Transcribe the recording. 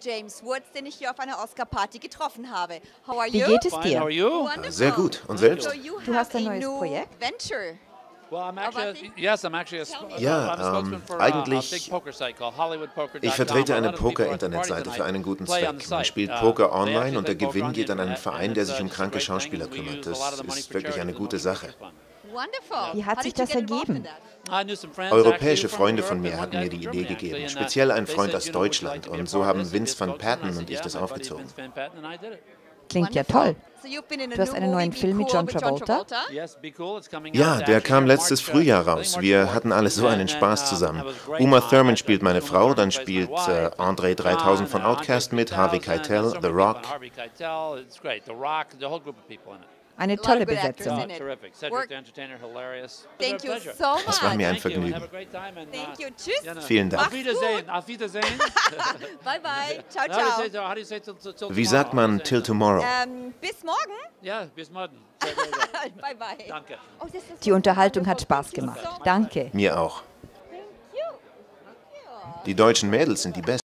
James Woods, den ich hier auf einer Oscar-Party getroffen habe. How are Wie you? geht es Fine, how are dir? you? Wonderful. Sehr gut. Und selbst? So Du hast ein neues Projekt? Venture. Ja, ähm, uh, eigentlich-. Ich vertrete eine Poker-Internetseite für einen guten Zweck. Man spielt Uh, Poker online und der Gewinn geht an einen Verein, der it's, sich uh, um kranke Schauspieler kümmert. Das ist wirklich eine gute Sache. Wie hat sich das ergeben? Europäische Freunde von mir hatten mir die Idee gegeben, uh, speziell ein Freund aus Deutschland. Und so haben Vince van Patten und ich das aufgezogen. Klingt ja toll. Du hast einen neuen Film mit John Travolta? Ja, der kam letztes uh, Frühjahr raus. Wir 4th. hatten alle so einen Spaß um, zusammen. Uma. Thurman spielt meine Frau, dann spielt äh, Andre John, 3000 von uh, Outcast mit, Harvey 3000, Keitel, The Rock. Eine tolle Besetzung. Es war mir ein Thank you, and Vergnügen. uh, Vielen Dank. Auf Wiedersehen. Auf Wiedersehen. Bye bye. Ciao, ciao. Wie sagt man till tomorrow? Ähm, bis morgen. Ja, bis morgen. Bye bye. Danke. Oh, Die Unterhaltung hat. Spaß gemacht. Danke. Mir auch. Die deutschen Mädels sind die besten.